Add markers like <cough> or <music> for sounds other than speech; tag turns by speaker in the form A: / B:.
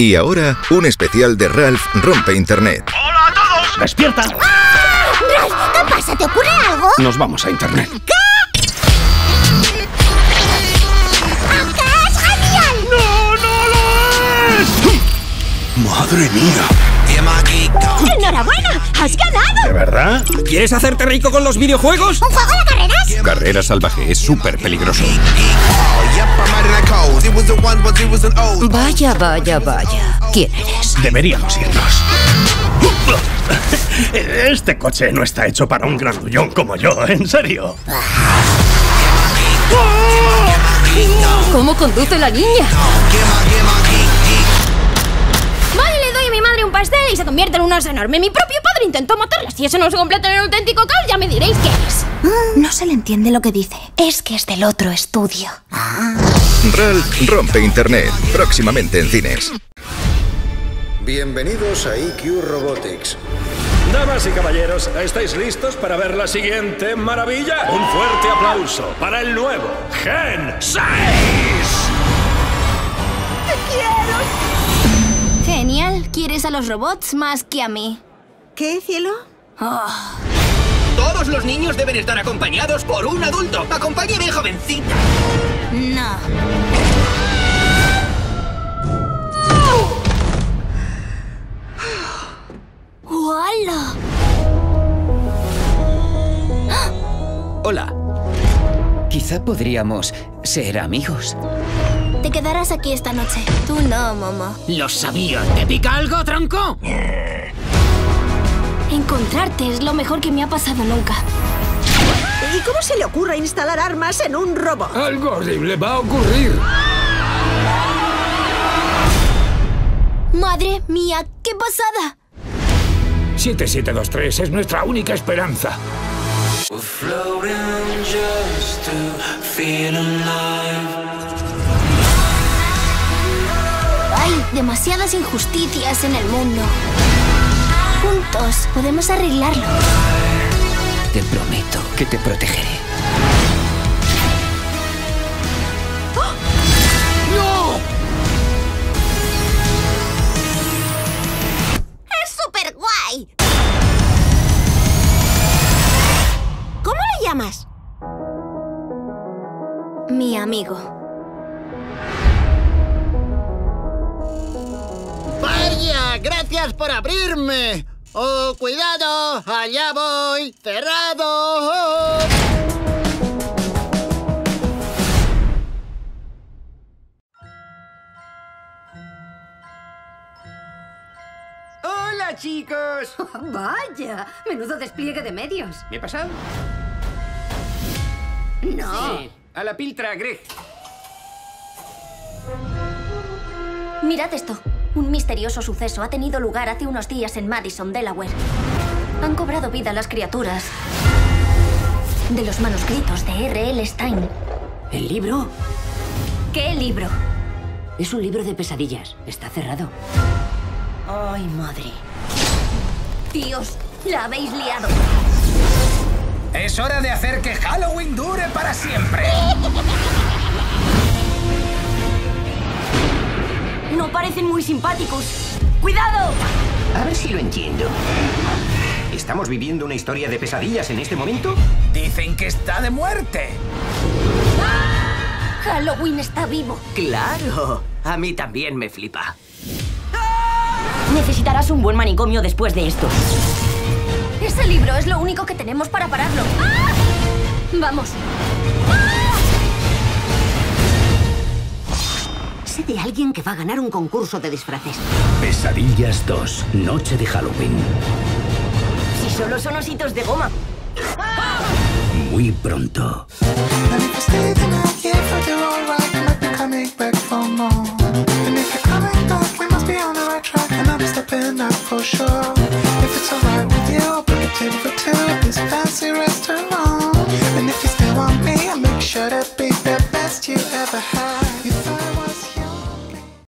A: Y ahora, un especial de Ralph Rompe Internet.
B: ¡Hola a todos!
C: ¡Despierta!
D: ¡Ah! Ralph, ¿qué pasa? ¿Te ocurre algo?
C: Nos vamos a Internet.
D: ¿Qué? ¡Acá es genial!
B: ¡No, no lo es!
C: ¡Madre mía!
D: ¡Enhorabuena! ¡Has ganado!
C: ¿De verdad? ¿Quieres hacerte rico con los videojuegos?
D: ¿Un juego de carreras?
C: Carrera salvaje es súper peligroso.
E: Vaya, vaya, vaya. ¿Quién eres?
C: Deberíamos irnos. Este coche no está hecho para un grandullón como yo, en serio.
E: ¿Cómo conduce la niña?
F: Pastel y se convierte en un oso enorme. Mi propio padre intentó matarla. Si eso no se completa en un auténtico caos, ya me diréis qué es.
D: No se le entiende lo que dice. Es que es del otro estudio.
A: Ralph Rompe Internet. Próximamente en cines.
G: Bienvenidos a EQ Robotics.
B: Damas y caballeros, ¿estáis listos para ver la siguiente maravilla? Un fuerte aplauso para el nuevo Gen 6.
F: Genial. ¿Quieres a los robots más que a mí?
H: ¿Qué, cielo?
I: Todos los niños deben estar acompañados por un adulto. Acompáñeme, jovencita.
F: No. ¡Hola!
J: Hola. Quizá podríamos ser amigos.
F: Te quedarás aquí esta noche. Tú no, Momo.
I: Lo sabía. ¿Te pica algo, tronco?
F: Encontrarte es lo mejor que me ha pasado nunca.
H: ¿Y cómo se le ocurre instalar armas en un robot?
B: Algo horrible va a ocurrir.
F: Madre mía, qué pasada.
B: 7723 es nuestra única esperanza.
F: Demasiadas injusticias en el mundo. Juntos podemos arreglarlo.
J: Te prometo que te protegeré.
D: ¡Es súper guay! ¿Cómo le llamas?
F: Mi amigo.
I: ¡Vaya! ¡Gracias por abrirme! ¡Oh, cuidado! ¡Allá voy! ¡Cerrado! ¡Hola, chicos! <laughs>
E: Vaya, menudo despliegue de medios.
I: ¿Me he pasado?
E: No.
I: Sí, a la piltra, Greg.
F: Mirad esto. Un misterioso suceso ha tenido lugar hace unos días en Madison, Delaware. Han cobrado vida las criaturas de los manuscritos de R.L. Stein.
E: ¿El libro?
F: ¿Qué libro?
E: Es un libro de pesadillas. Está cerrado. Ay, madre.
F: Dios, la habéis liado.
I: Es hora de hacer que Halloween dure para siempre. <laughs>
F: parecen muy simpáticos. ¡Cuidado!
I: A ver si lo entiendo. ¿Estamos viviendo una historia de pesadillas en este momento? Dicen que está de muerte.
F: Halloween está vivo.
I: Claro. A mí también me flipa.
E: Necesitarás un buen manicomio después de esto.
F: Ese libro es lo único que tenemos para pararlo. ¡Ah! Vamos.
E: Sé de alguien que va a ganar un concurso de disfraces.
C: Pesadillas 2, noche de Halloween.
E: Si solo son ositos de goma.
C: Muy pronto.
K: If it's alright with you, I'll book a table for two. It's fancy.